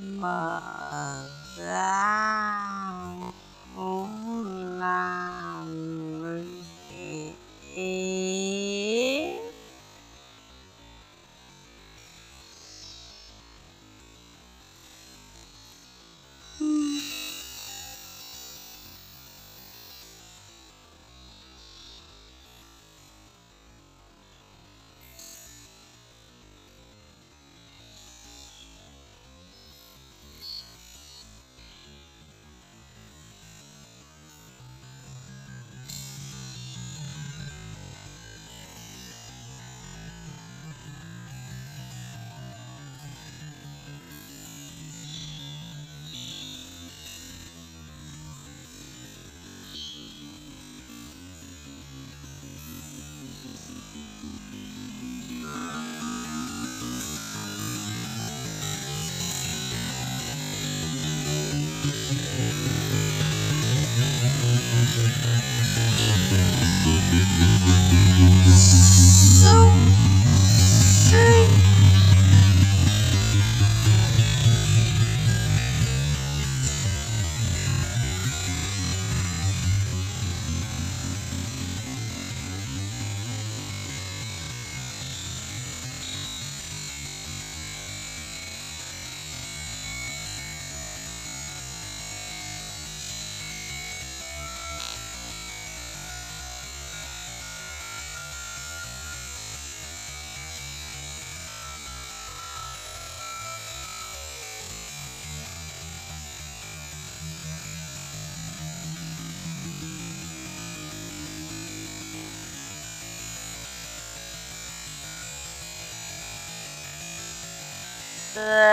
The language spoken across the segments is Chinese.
妈的。Uh.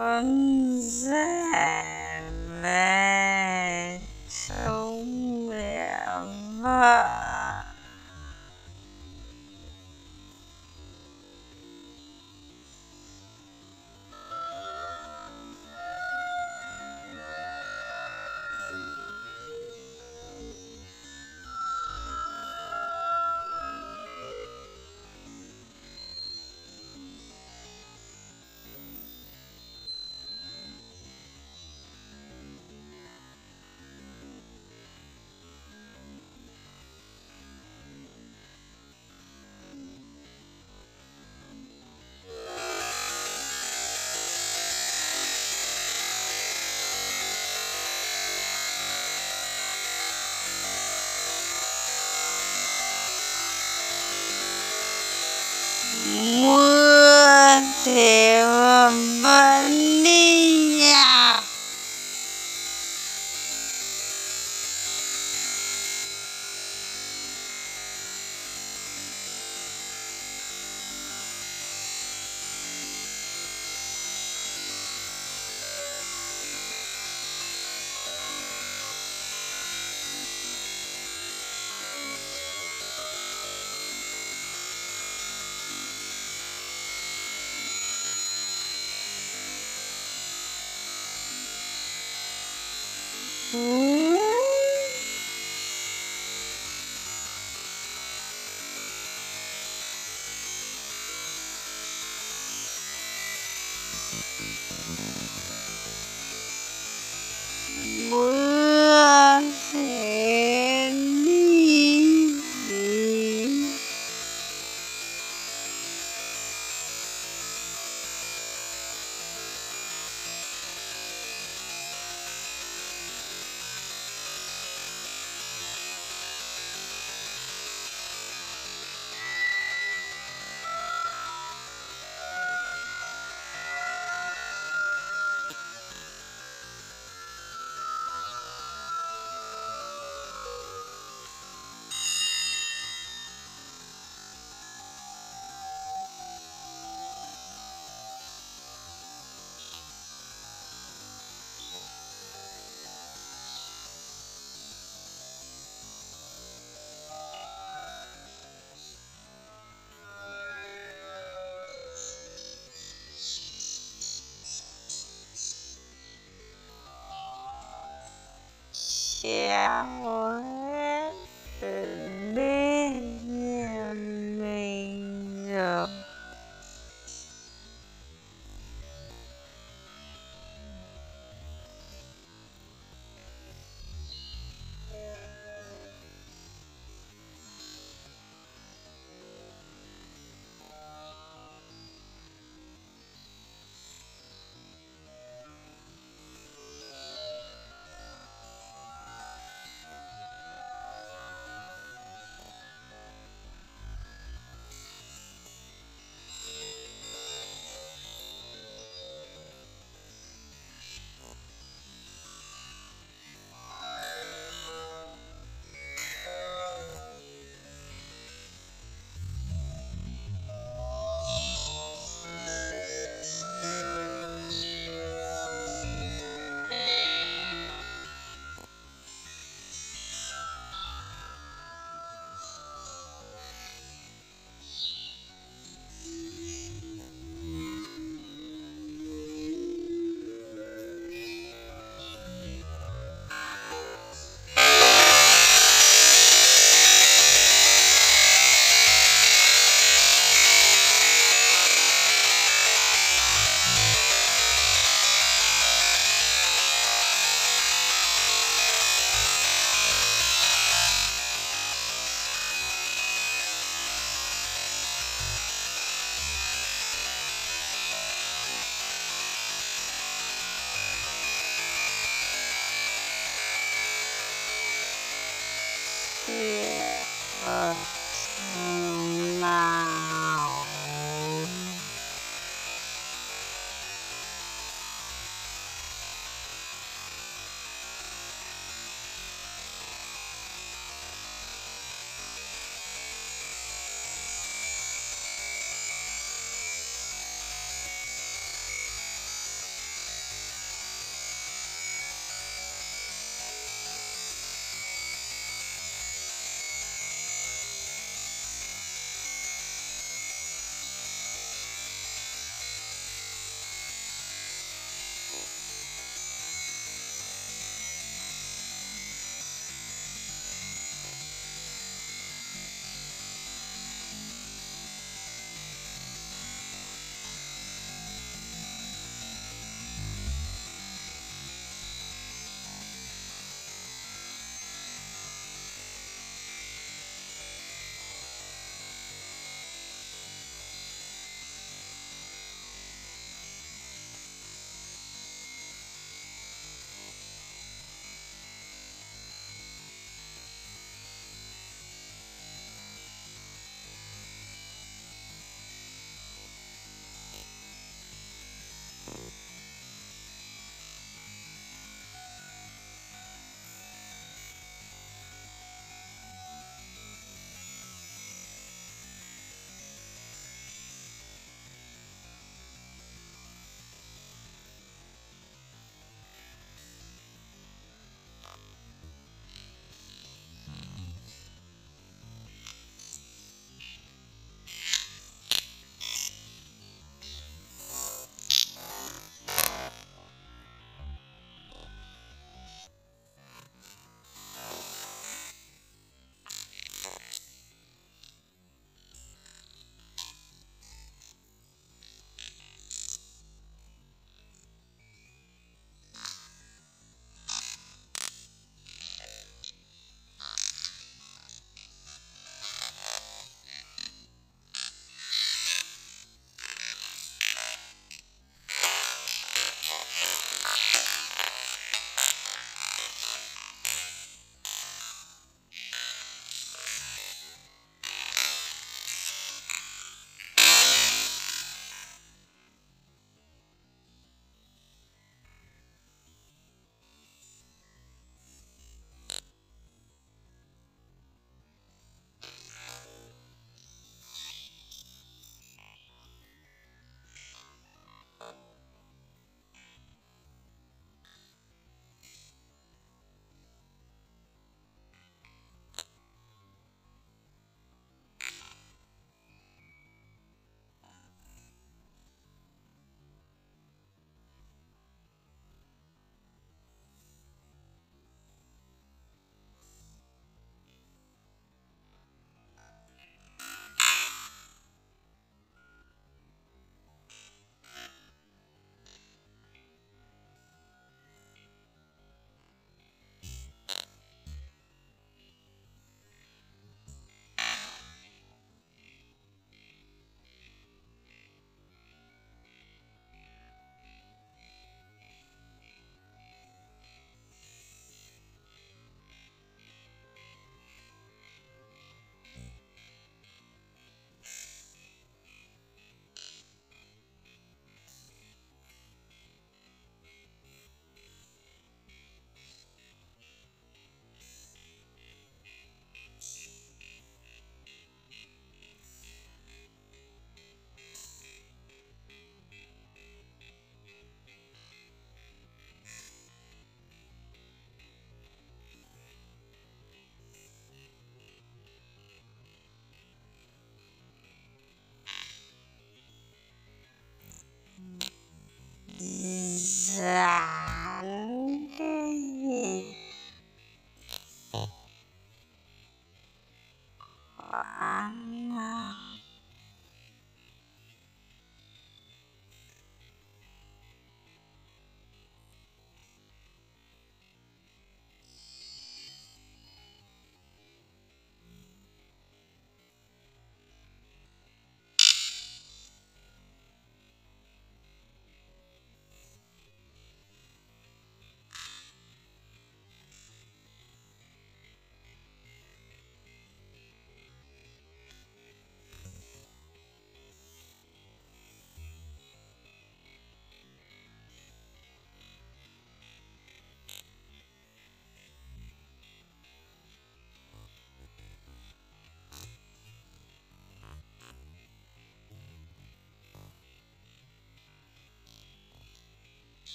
嗯